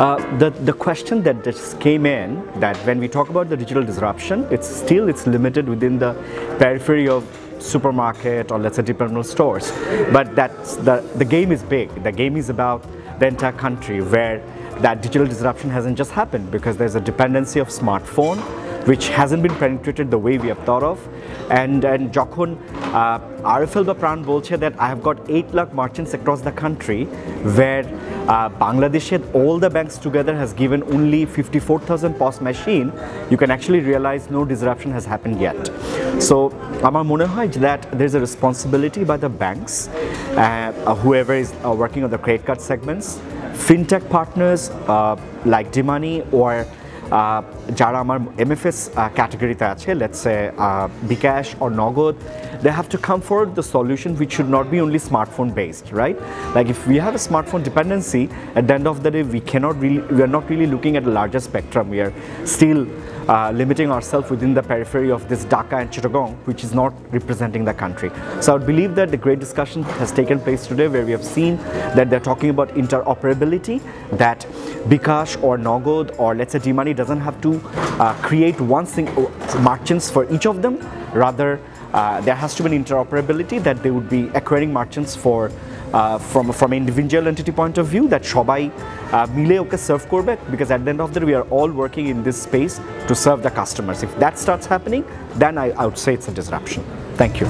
Uh, the, the question that just came in that when we talk about the digital disruption, it's still it's limited within the periphery of supermarket or let's say departmental stores. But that's the, the game is big. The game is about the entire country where that digital disruption hasn't just happened because there's a dependency of smartphone which hasn't been penetrated the way we have thought of. And and যখন RFL বা that I have got 8 lakh merchants across the country where uh, Bangladesh all the banks together has given only 54,000 POS machine you can actually realize no disruption has happened yet. So আমার মনে হয় that there's a responsibility by the banks uh, whoever is uh, working on the credit card segments fintech partners uh, like Dmoney or mfs category, MFS ক্যাটাগরিতে আছে let's a bKash or Nagad they have to come forward the solution which should not be only smartphone based right? Like if we have a smartphone dependency at the end of the day we cannot really we are not really looking at a larger spectrum. We are still uh, limiting ourselves within the periphery of this Dhaka and Chittagong which is not representing the country. So I believe that the great discussion has taken place today where we have seen that they're talking about interoperability that bKash or Nagad or let's say Dmoney doesn't have to uh, create one single merchants for each of them, rather uh, there has to be an interoperability that they would be acquiring merchants for uh, from from individual entity point of view that সবাই মিলে ওকে serve করবে because at the end of the day we are all working in this space to serve the customers if that starts happening then I, I would say it's a disruption thank you